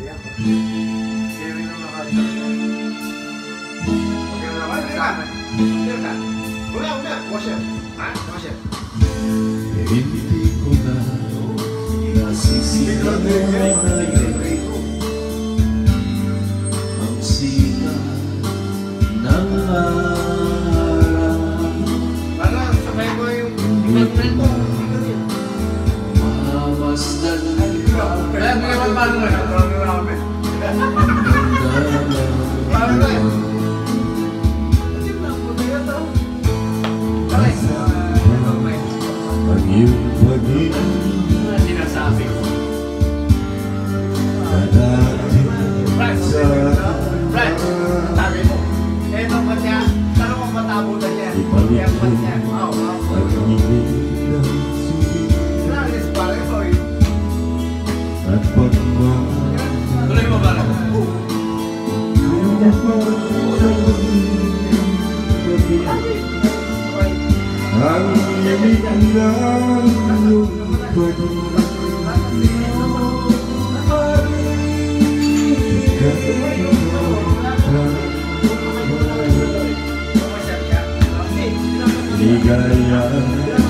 Nakasama. Okay na. Hindi ko na nasisilayan ang sikat ng araw. Para sabay mo yung girlfriend mo. Ka Kaya mo naman paano na. Paano Ang limit ng iyong pag-ibig Ligaya Ah,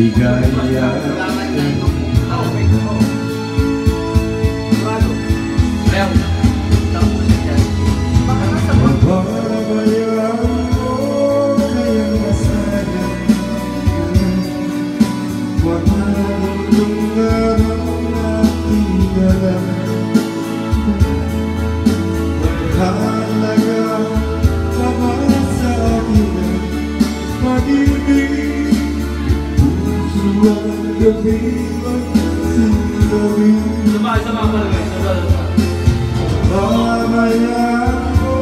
Ligaya Kailangan magsilawin Sabay, sabay, sabay, sabay. Mamayaan mo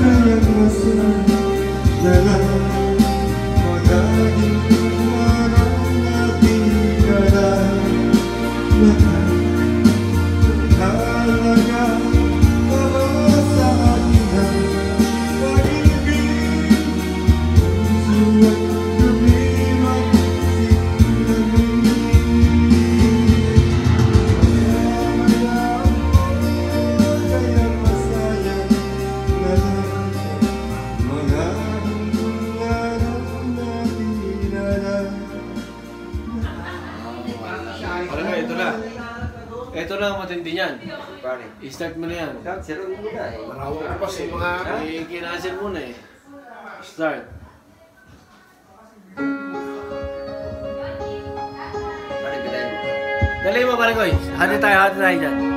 kaya masaya Magaging Ito na ang matindi niyan. Pare. I-start mo na yan. Dapat sila mo na eh. Marawa ko pa sa mga i-kinasin muna eh. Start. Pare, bilahin mo. Dali mo pare ko eh. Hati tayo, hati tayo dyan.